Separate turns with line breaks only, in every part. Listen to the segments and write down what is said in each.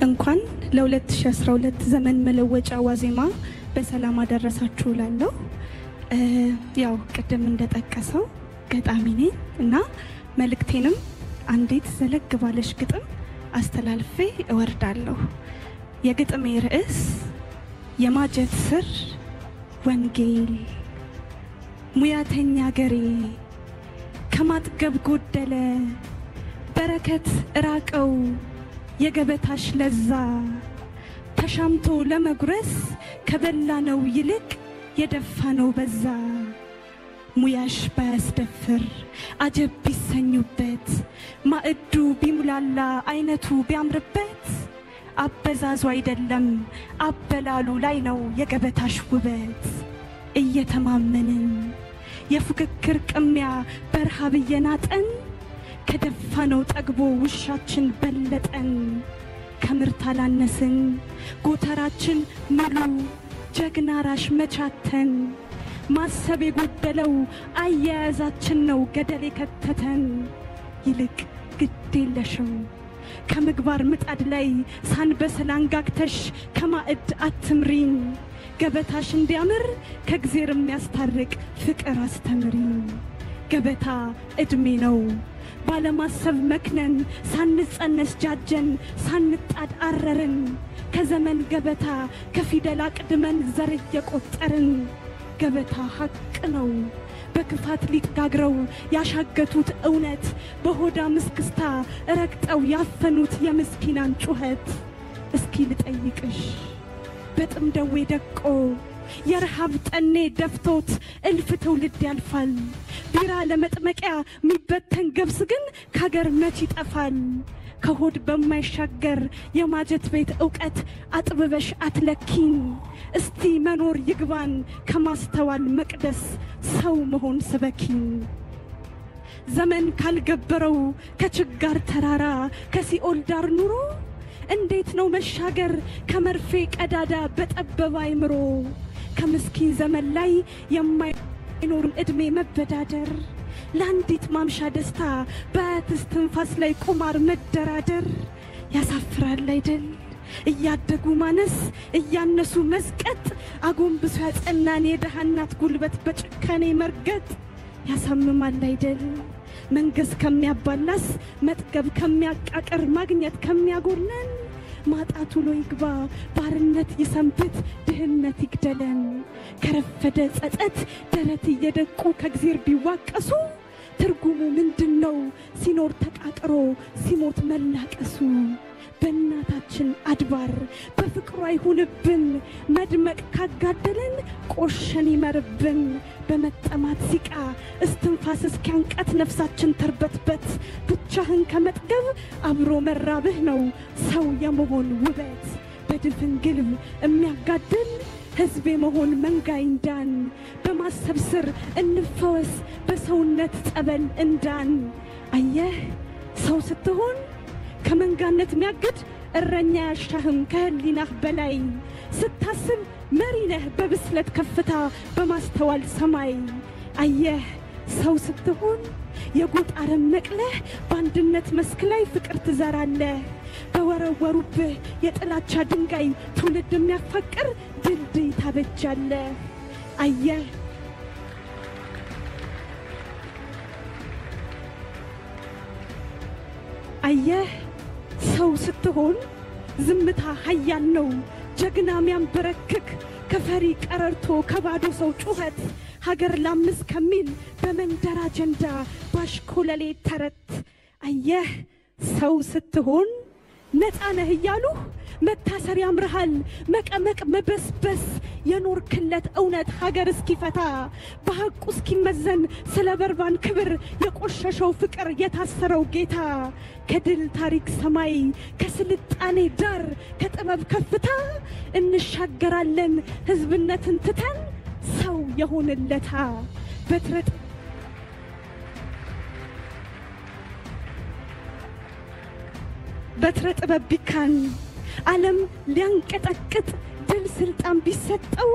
እንኳን ለ2012 ዘመን መለወጫ ዋዜማ በሰላም አደረሳችሁ እላለሁ። ያው ቅድም እንደጠቀሰው ገጣሚ ነኝ እና መልእክቴንም አንዲት ዘለግ ባለሽ ግጥም አስተላልፌ እወርዳለሁ። የግጥሜ ርዕስ የማጀት ስር ወንጌል ሙያተኛ ገሬ ከማጥገብ ጎደለ በረከት እራቀው የገበታሽ ለዛ ተሻምቶ ለመጉረስ ከበላነው ይልቅ የደፋነው በዛ። ሙያሽ ባያስደፍር አጀብ ቢሰኙበት ማዕዱ ቢሙላላ አይነቱ ቢያምርበት አበዛዙ አይደለም አበላሉ ላይ ነው የገበታሽ ውበት። እየተማመንን የፉክክር ቅሚያ በረሃብ እየናጠን ከደፋነው ጠግቦ ውሻችን በለጠን። ከምርት አላነስን ጎተራችን ሙሉ ጀግና ራሽ መቻተን። ማሰብ የጎደለው አያያዛችን ነው ገደል የከተተን። ይልቅ ግድ የለሽም ከምግባር ምጣድ ላይ ሳንበስል አንጋግተሽ ከማዕድ አትምሪን። ገበታሽ እንዲያምር ከእግዜር የሚያስታርቅ ፍቅር አስተምሪን። ገበታ ዕድሜ ነው ባለማሰብ መክነን ሳንጸነስ ጃጀን ሳንጣድ አረርን ከዘመን ገበታ ከፊደል አቅድመን ዘር እየቆጠርን። ገበታ ሀቅ ነው በክፋት ሊጋግረው ያሻገቱት እውነት በሆዳ ምስክስታ ረግጠው ያፈኑት የምስኪናን ጩኸት። እስኪ ልጠይቅሽ በጥም ደዌ ደቆ የረሃብ ጠኔ ደፍቶት እልፍ ትውልድ ያልፋል። ቢራ ለመጥመቂያ የሚበተን ገብስ ግን ከሀገር መች ይጠፋል። ከሆድ በማይሻገር የማጀት ቤት እውቀት አጥብበሽ አትለኪኝ። እስቲ መኖር ይግባን ከማስተዋል መቅደስ ሰው መሆን ስበኪኝ። ዘመን ካልገበረው ከችጋር ተራራ ከሲኦል ዳር ኑሮ እንዴት ነው መሻገር ከመርፌ ቀዳዳ በጠበበ አይምሮ ከምስኪን ዘመን ላይ የማይኖርን ዕድሜ መበዳደር ለአንዲት ማምሻ ደስታ በአያትስ ትንፋስ ላይ ቁማር መደራደር ያሳፍራል አይደል? እያደጉ ማነስ እያነሱ መስቀጥ አጎንብሶ ያጸናን የደሃ እናት ጉልበት በጭካኔ መርገጥ ያሳምማል አይደል? መንገስ ከሚያባላስ መጥገብ ከሚያቃቅር ማግኘት ከሚያጎለን ማጣት ውሎ ይግባ ባርነት ይሰንብት ድህነት ይግደለን። ከረፈደ ጸጸት ደረት እየደቁ ከእግዜር ቢዋቀሱ ትርጉሙ ምንድን ነው? ሲኖር ተቃቅሮ ሲሞት መላቀሱ። በእናታችን አድባር በፍቅሯ ይሁንብን መድመቅ ካጋደለን ቆሸን ይመርብን። በመጠማት ሲቃ እስትንፋስ እስኪያንቀት ነፍሳችን ተርበትበት። ብቻህን ከመጥገብ አብሮ መራብህ ነው ሰው የመሆን ውበት። በድፍን ግልብ የሚያጋድል ሕዝብ የመሆን መንጋ ይንዳን። በማሰብ ስር እንፈወስ በሰውነት ጸበል እንዳን። አየህ ሰው ስትሆን ከመንጋነት የሚያግድ እረኛ ያሻህም ከህሊናህ በላይ ስታስብ መሪ ነህ በብስለት ከፍታ በማስተዋል ሰማይ አየህ ሰው ስትሆን የጎጥ አረም ነቅለህ በአንድነት መስክ ላይ ፍቅር ትዘራለህ። በወረወሩብህ የጥላቻ ድንጋይ ትውልድ የሚያፋቅር ድልድይ ታበጃለህ። አየህ አየህ ሰው ስትሆን ዝምታ ሀያል ነው። ጀግና ሚያንበረክክ ከፈሪ ቀረርቶ ከባዶ ሰው ጩኸት ሀገር ላምስ ከሚል በመንደር አጀንዳ ባሽኮለሌ ተረት። አየህ ሰው ስትሆን ነፃ ነህ እያሉህ መታሰር ያምርሃል። መቀመቅ መበስበስ የኖርክለት እውነት ሀገር እስኪፈታ በሐቁ እስኪመዘን ስለ በርባን ክብር የቆሸሸው ፍቅር የታሰረው ጌታ ከድል ታሪክ ሰማይ ከስልጣኔ ዳር ከጥበብ ከፍታ እንሻገራለን ህዝብነትን ትተን ሰው የሆንለታ። በትረጥ በትረ ጥበብ ቢካን ዓለም ሊያንቀጠቅጥ ስልጣን ቢሰጠው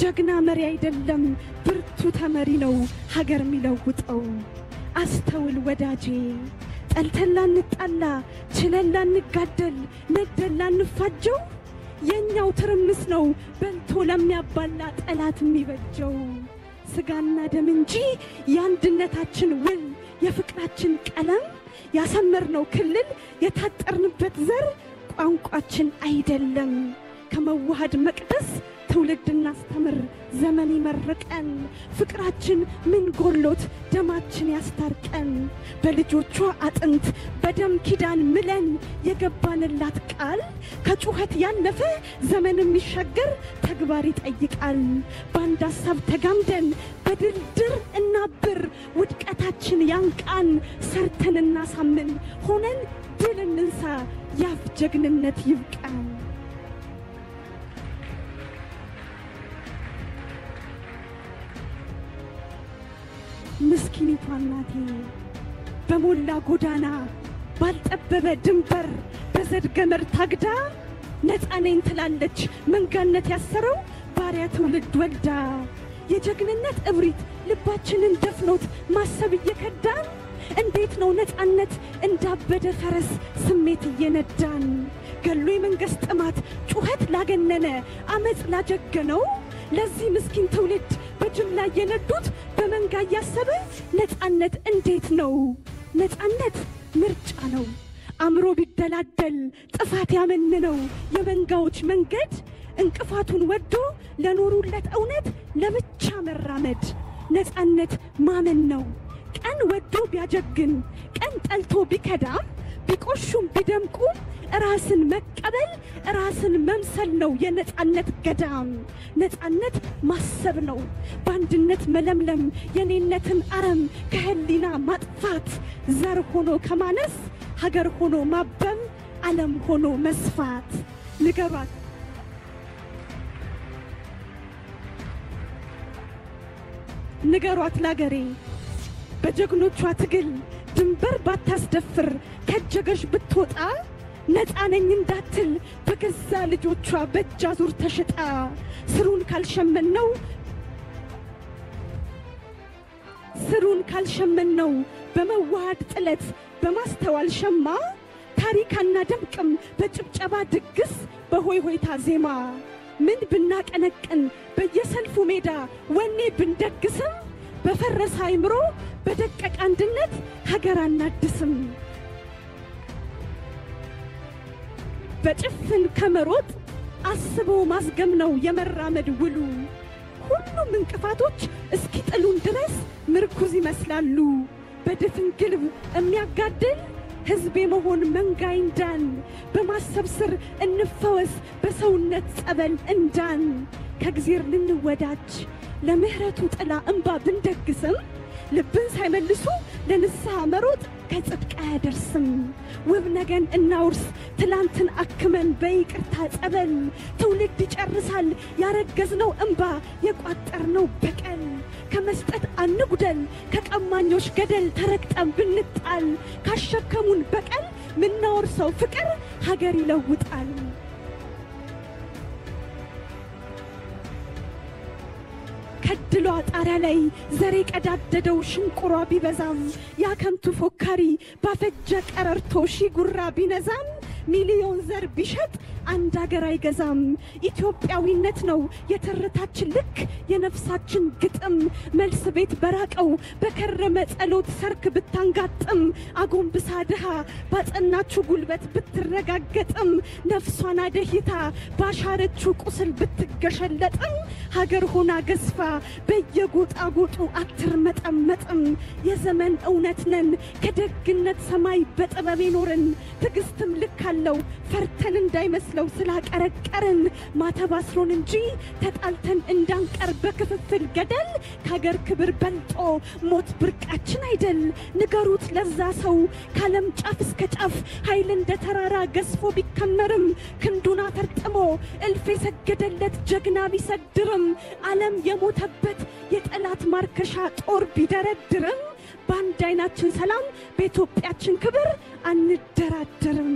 ጀግና መሪ አይደለም ብርቱ ተመሪ ነው ሀገር የሚለውጠው። አስተውል ወዳጄ ጠልተን ላንጣላ ችለን ላንጋደል ነደን ላንፋጀው የእኛው ትርምስ ነው በልቶ ለሚያባላ ጠላት የሚበጀው። ስጋና ደም እንጂ የአንድነታችን ውል የፍቅራችን ቀለም ያሰመርነው ክልል የታጠርንበት ዘር ቋንቋችን አይደለም። ከመዋሃድ መቅደስ ትውልድ እናስተምር ዘመን ይመርቀን። ፍቅራችን ምን ጎሎት ደማችን ያስታርቀን። በልጆቿ አጥንት በደም ኪዳን ምለን የገባንላት ቃል ከጩኸት ያለፈ ዘመን የሚሻገር ተግባር ይጠይቃል። በአንድ ሀሳብ ተጋምደን በድርድር እናብር፣ ውድቀታችን ያንቃን። ሰርተን እናሳምን፣ ሆነን ድል እንንሳ፣ ያፍ ጀግንነት ይብቃን። ምስኪኒቷ እናቴ በሞላ ጎዳና ባልጠበበ ድንበር በዘድ ገመድ ታግዳ ነፃ ነኝ ትላለች። መንጋነት ያሰረው ባሪያ ትውልድ ወልዳ የጀግንነት እብሪት ልባችንን ደፍኖት ማሰብ እየከዳን እንዴት ነው ነፃነት እንዳበደ ፈረስ ስሜት እየነዳን? ገሎ የመንግሥት ጥማት ጩኸት ላገነነ አመፅ ላጀገነው ለዚህ ምስኪን ትውልድ በጅምላ እየነዱት በመንጋ እያሰበ ነፃነት እንዴት ነው? ነፃነት ምርጫ ነው። አእምሮ ቢደላደል ጥፋት ያመንነው የመንጋዎች መንገድ እንቅፋቱን ወዶ ለኖሩለት እውነት ለብቻ መራመድ ነፃነት ማመን ነው። ቀን ወዶ ቢያጀግን ቀን ጠልቶ ቢከዳም ቢቆሹም ቢደምቁም ራስን መቀበል ራስን መምሰል ነው የነፃነት ገዳም። ነፃነት ማሰብ ነው። በአንድነት መለምለም የኔነትን አረም ከህሊና ማጥፋት። ዘር ሆኖ ከማነስ ሀገር ሆኖ ማበም ዓለም ሆኖ መስፋት። ንገሯት። ንገሯት ላገሬ። በጀግኖቿ ትግል ድንበር ባታስደፍር ከጀገሽ ብትወጣ ነፃ ነኝ እንዳትል በገዛ ልጆቿ በእጅ አዙር ተሽጣ ስሩን ካልሸመነው ስሩን ካልሸመነው በመዋሃድ ጥለት በማስተዋል ሸማ። ታሪክ አናደምቅም በጭብጨባ ድግስ በሆይ ሆይታ ዜማ። ምን ብናቀነቅን በየሰልፉ ሜዳ ወኔ ብንደግስም በፈረሰ አይምሮ በደቀቀ አንድነት ሀገር አናድስም። በጭፍን ከመሮጥ አስቦ ማስገም ነው የመራመድ ውሉ። ሁሉም እንቅፋቶች እስኪጥሉን ድረስ ምርኩዝ ይመስላሉ። በድፍን ግልብ የሚያጋድል ሕዝብ የመሆን መንጋ እንዳን በማሰብ ስር እንፈወስ በሰውነት ጸበል እንዳን ከእግዜር ልንወዳጅ ለምህረቱ ጥላ እንባ ብንደግስም ልብን ሳይመልሱ ለንስሐ መሮጥ ከጽድቅ አያደርስም። ውብ ነገን እናውርስ ትላንትን አክመን በይቅርታ ጸበል ትውልድ ይጨርሳል ያረገዝነው እንባ የቋጠርነው በቀል ከመስጠት አንጉደል ከቀማኞች ገደል ተረግጠን ብንጣል ካሸከሙን በቀል ምናወርሰው ፍቅር ሀገር ይለውጣል። ከድሏ ጣሪያ ላይ ዘሬ ቀዳደደው ሽንቁሯ ቢበዛም ያከንቱ ፎካሪ ባፈጀ ቀረርቶ ሺ ጉራ ቢነዛም ሚሊዮን ዘር ቢሸጥ አንድ አገር አይገዛም። ኢትዮጵያዊነት ነው የትርታችን ልክ የነፍሳችን ግጥም መልስ ቤት በራቀው በከረመ ጸሎት ሰርክ ብታንጋጥም አጎንብሳ ድሃ ባጸናችሁ ጉልበት ብትረጋገጥም ነፍሷን አደሂታ ባሻረችው ቁስል ብትገሸለጥም ሀገር ሆና ገዝፋ በየጎጣጎጡ አትርመጠመጥም። የዘመን እውነት ነን ከደግነት ሰማይ በጥበብ የኖርን ትዕግስትም ልክ አለው ፈርተን እንዳይመስለው ስላቀረቀርን ማተብ አስሮን እንጂ ተጣልተን እንዳንቀር በክፍፍል ገደል ከሀገር ክብር በልጦ ሞት ብርቃችን አይደል። ንገሩት ለዛ ሰው ከዓለም ጫፍ እስከ ጫፍ ኃይል እንደ ተራራ ገዝፎ ቢከመርም ክንዱን አፈርጥሞ እልፍ የሰገደለት ጀግና ቢሰድርም ዓለም የሞተበት የጠላት ማርከሻ ጦር ቢደረድርም በአንድ አይናችን ሰላም በኢትዮጵያችን ክብር አንደራደርም።